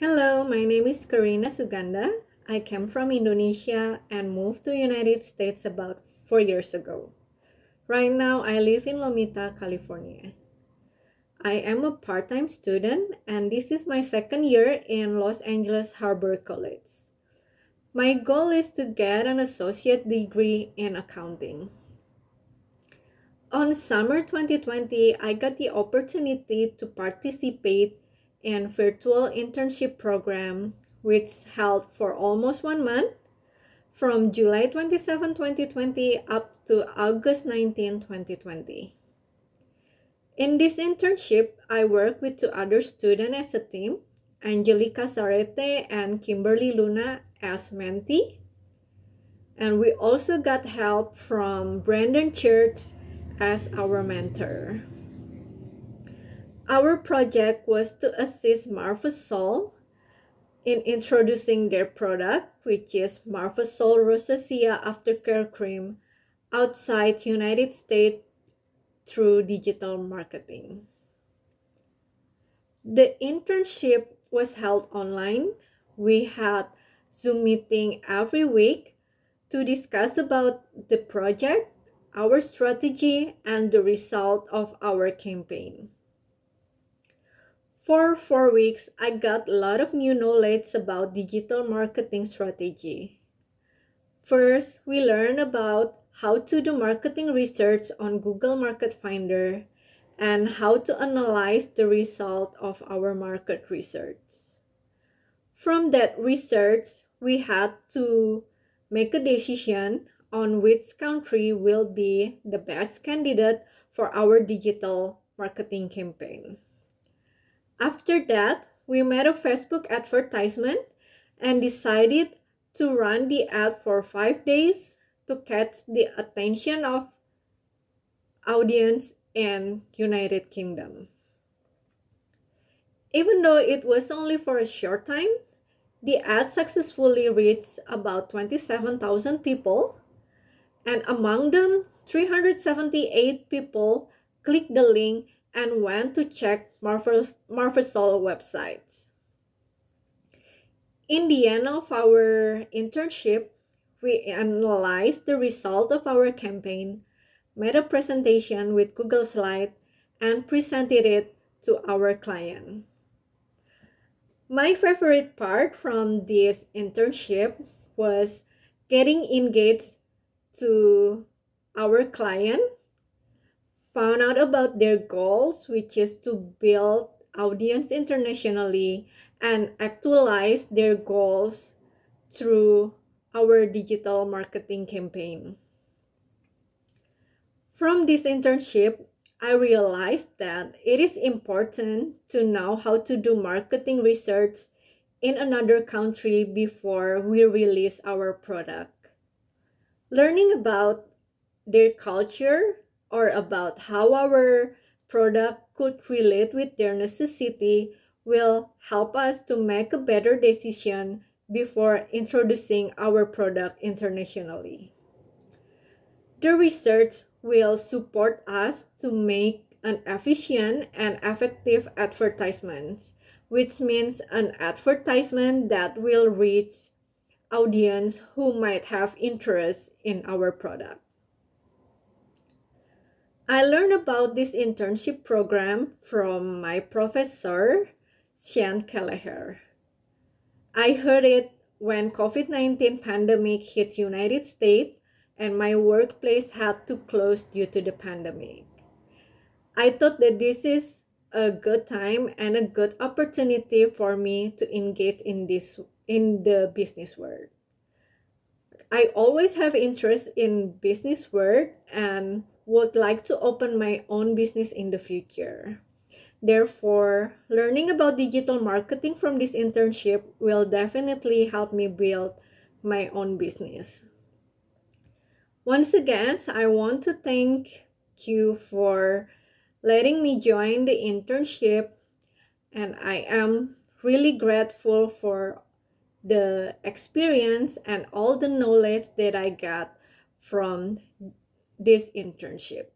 Hello, my name is Karina Sugandha. I came from Indonesia and moved to United States about 4 years ago. Right now, I live in Lomita, California. I am a part-time student and this is my second year in Los Angeles Harbor College. My goal is to get an associate degree in accounting. On summer 2020, I got the opportunity to participate in virtual internship program which held for almost one month from July 27, 2020 up to August 19, 2020. In this internship, I worked with two other students as a team, Angelica Sarete and Kimberly Luna as mentee. And we also got help from Brandon Church as our mentor. Our project was to assist Marfasol in introducing their product, which is Marfasol Rosacea Aftercare Cream, outside United States through digital marketing. The internship was held online. We had Zoom meeting every week to discuss about the project our strategy, and the result of our campaign. For four weeks, I got a lot of new knowledge about digital marketing strategy. First, we learned about how to do marketing research on Google Market Finder and how to analyze the result of our market research. From that research, we had to make a decision on which country will be the best candidate for our digital marketing campaign. After that, we made a Facebook advertisement and decided to run the ad for five days to catch the attention of audience in United Kingdom. Even though it was only for a short time, the ad successfully reached about 27,000 people and among them 378 people clicked the link and went to check Marfasol websites. In the end of our internship, we analyzed the result of our campaign, made a presentation with Google Slide, and presented it to our client. My favorite part from this internship was getting engaged to our client, found out about their goals, which is to build audience internationally and actualize their goals through our digital marketing campaign. From this internship, I realized that it is important to know how to do marketing research in another country before we release our product. Learning about their culture or about how our product could relate with their necessity will help us to make a better decision before introducing our product internationally. The research will support us to make an efficient and effective advertisement, which means an advertisement that will reach audience who might have interest in our product. I learned about this internship program from my professor, Sean Kelleher. I heard it when COVID-19 pandemic hit United States and my workplace had to close due to the pandemic. I thought that this is a good time and a good opportunity for me to engage in this in the business world. I always have interest in business world and would like to open my own business in the future. Therefore, learning about digital marketing from this internship will definitely help me build my own business. Once again, I want to thank you for letting me join the internship and I am really grateful for the experience and all the knowledge that I got from this internship.